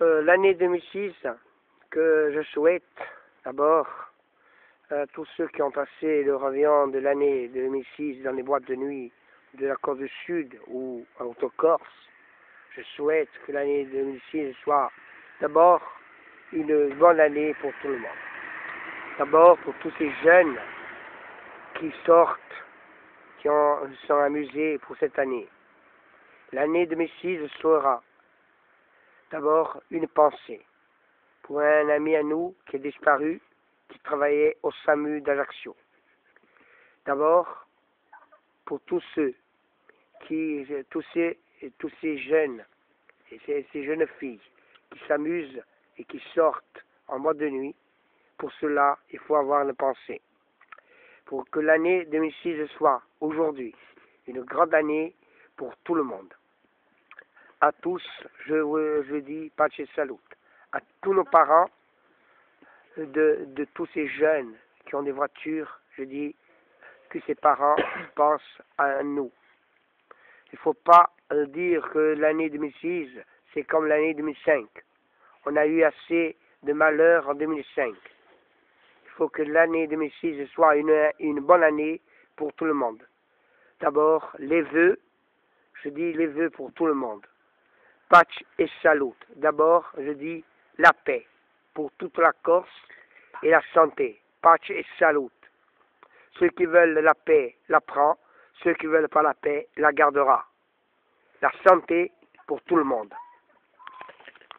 Euh, L'année 2006 que je souhaite d'abord à tous ceux qui ont passé le avion de l'année 2006 dans les boîtes de nuit de la Côte du Sud ou à Autocorse, je souhaite que l'année 2006 soit d'abord une bonne année pour tout le monde. D'abord pour tous ces jeunes qui sortent, qui ont, sont amusés pour cette année. L'année 2006 sera d'abord une pensée pour un ami à nous qui est disparu, qui travaillait au SAMU d'Ajaccio. D'abord pour tous ceux qui, tous ces, tous ces jeunes et ces, ces jeunes filles qui s'amusent et qui sortent en mois de nuit, pour cela, il faut avoir une pensée. Pour que l'année 2006 soit aujourd'hui une grande année pour tout le monde. À tous, je, dis Pace Salut. À tous nos parents, de, tous ces jeunes qui ont des voitures, je dis que ces parents pensent à nous. Il ne faut pas dire que l'année 2006, c'est comme l'année 2005. On a eu assez de malheurs en 2005. Il faut que l'année 2006 soit une, une bonne année pour tout le monde. D'abord, les vœux, je dis les vœux pour tout le monde. Patch et salut. D'abord, je dis la paix pour toute la Corse et la santé. Patch et salut. Ceux qui veulent la paix la prend, ceux qui veulent pas la paix la gardera. La santé pour tout le monde.